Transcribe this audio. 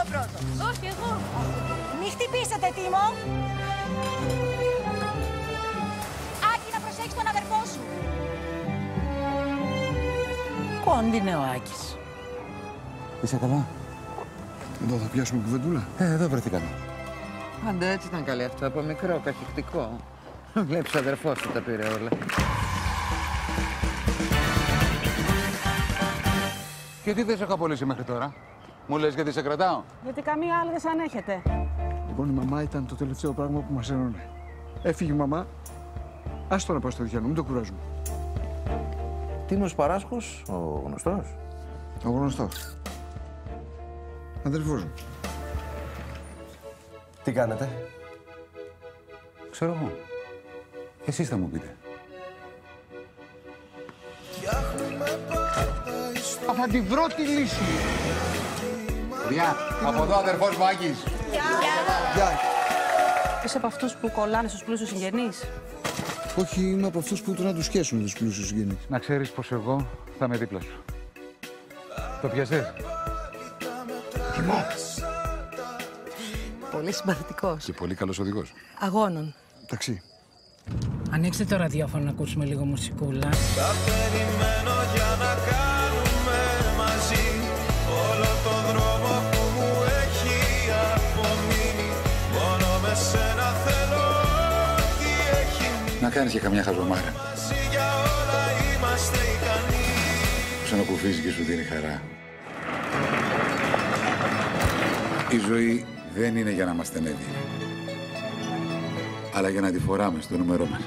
Εγώ πρώτο. Όχι, εγώ. Μη χτυπήσετε, Τίμο. Άκη, να προσέξεις τον αδερφό σου. Κόντι είναι ο Άκης. Είσαι καλά; Εδώ θα πιάσουμε κουβεντούλα. Ε, εδώ βρεθήκαμε. Πάντα έτσι ήταν καλή αυτό, από μικρό, καχυκτικό. Βλέπεις ο αδερφός σου τα πήρε όλα. Και τι δεν σε έχω απολύσει μέχρι τώρα; Μου λες γιατί σε κρατάω; Γιατί καμία άλλη δεν σαν έχετε. Λοιπόν, η μαμά ήταν το τελευταίο πράγμα που μας ένωνε. Έφυγε η μαμά. Ας τώρα πάω στο διάλογο, μην το κουράζουμε. Τίμος Παράσχος, ο γνωστός; Ο γνωστός. Αδερφός μου. Τι κάνετε; Ξέρω εγώ. Εσείς θα μου πείτε. Θα την βρω τη λύση. Γεια. Από εδώ αδερφός μου Άκης. Γεια. Είσαι από αυτούς που κολλάνε στους πλούσιους συγγενείς; Όχι, είμαι από αυτούς που τώρα τους σχέσουν τους πλούσιους συγγενείς. Να ξέρεις πως εγώ θα είμαι δίπλα σου. Το πιασες; Πολύ συμπαθητικός. Και πολύ καλός οδηγός. Αγώνων. Ταξί. Ανοίξτε το ραδιόφωνο να ακούσουμε λίγο μουσικούλα. Να κάνεις και καμιά χαζομάρα. Που σε ανακουφίζει και σου δίνει χαρά. Η ζωή δεν είναι για να μας στενεύει. Αλλά για να τη φοράμε στο νούμερό μας.